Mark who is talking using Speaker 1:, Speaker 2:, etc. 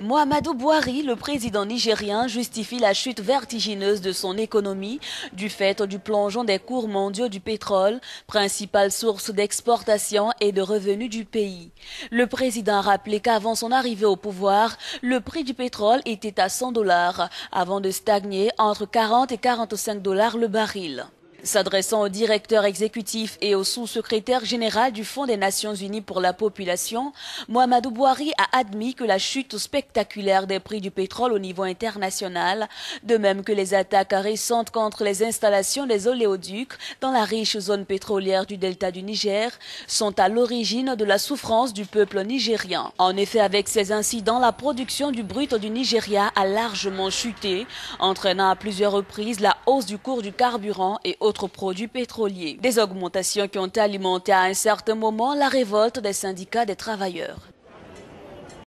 Speaker 1: Mohamedou Bouhari, le président nigérien, justifie la chute vertigineuse de son économie du fait du plongeon des cours mondiaux du pétrole, principale source d'exportation et de revenus du pays. Le président a rappelé qu'avant son arrivée au pouvoir, le prix du pétrole était à 100 dollars, avant de stagner entre 40 et 45 dollars le baril. S'adressant au directeur exécutif et au sous-secrétaire général du Fonds des Nations Unies pour la population, Mohamedou Bouhari a admis que la chute spectaculaire des prix du pétrole au niveau international, de même que les attaques récentes contre les installations des oléoducs dans la riche zone pétrolière du delta du Niger, sont à l'origine de la souffrance du peuple nigérien. En effet, avec ces incidents, la production du brut du Nigeria a largement chuté, entraînant à plusieurs reprises la hausse du cours du carburant et produits pétroliers. Des augmentations qui ont alimenté à un certain moment la révolte des syndicats des travailleurs.